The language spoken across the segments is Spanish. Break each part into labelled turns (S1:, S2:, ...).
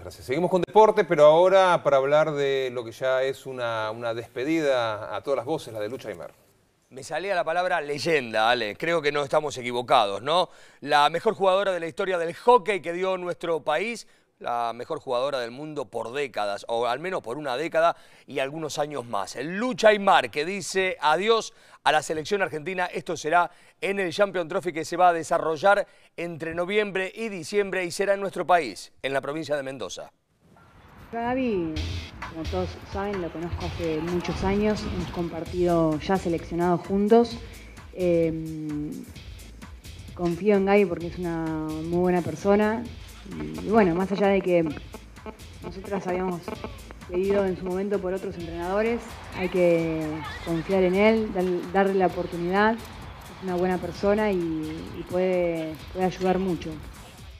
S1: Gracias. Seguimos con deporte, pero ahora para hablar de lo que ya es una, una despedida a todas las voces, la de Lucha Aymar.
S2: Me salía la palabra leyenda, Ale. Creo que no estamos equivocados, ¿no? La mejor jugadora de la historia del hockey que dio nuestro país, la mejor jugadora del mundo por décadas, o al menos por una década y algunos años más. El Lucha Aymar que dice adiós a la selección argentina. Esto será en el Champion Trophy que se va a desarrollar entre noviembre y diciembre y será en nuestro país, en la provincia de Mendoza.
S3: Gaby, como todos saben, lo conozco hace muchos años, hemos compartido ya seleccionados juntos. Eh, confío en Gaby porque es una muy buena persona. Y bueno, más allá de que nosotras habíamos pedido en su momento por otros entrenadores, hay que confiar en él, darle la oportunidad. Es una buena persona y, puede, puede ayudar mucho.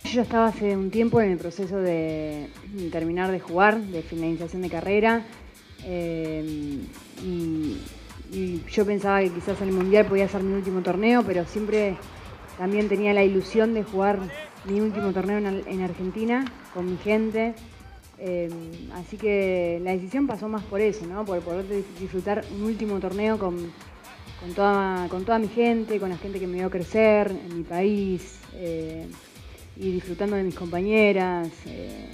S3: Yo estaba hace un tiempo en el proceso de terminar de jugar, de finalización de carrera. Eh, y, yo pensaba que quizás el Mundial podía ser mi último torneo, pero siempre también tenía la ilusión de jugar mi último torneo en, Argentina con mi gente. Eh, así que la decisión pasó más por eso, ¿no? por poder disfrutar un último torneo con, toda, con toda mi gente, con la gente que me vio crecer en mi país. Eh, y disfrutando de mis compañeras, eh,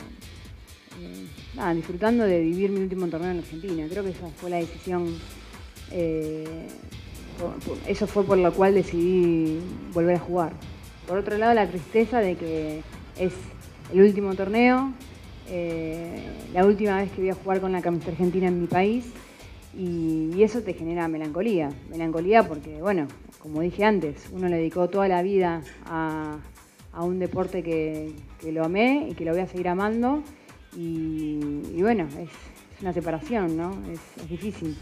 S3: eh, disfrutando de vivir mi último torneo en Argentina. Creo que esa fue la decisión, eso fue por lo cual decidí volver a jugar. Por otro lado, la tristeza de que es el último torneo, la última vez que voy a jugar con la camiseta argentina en mi país. Y, eso te genera melancolía. Melancolía porque, bueno, como dije antes, uno le dedicó toda la vida a, un deporte que, lo amé y que lo voy a seguir amando. Y, bueno, es, una separación, ¿no? Es difícil.